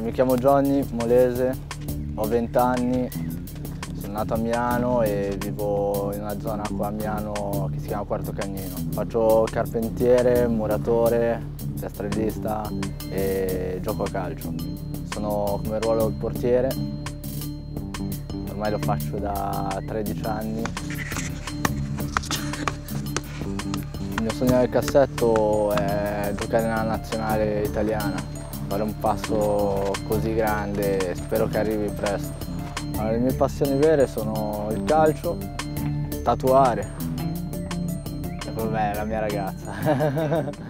Mi chiamo Johnny Molese, ho 20 anni, sono nato a Milano e vivo in una zona qua a Milano che si chiama Quarto Cagnino. Faccio carpentiere, muratore, testrellista e gioco a calcio. Sono come ruolo il portiere, ormai lo faccio da 13 anni. Il mio sogno del cassetto è giocare nella nazionale italiana, fare un passo così grande e spero che arrivi presto. Allora, le mie passioni vere sono il calcio, tatuare e vabbè la mia ragazza.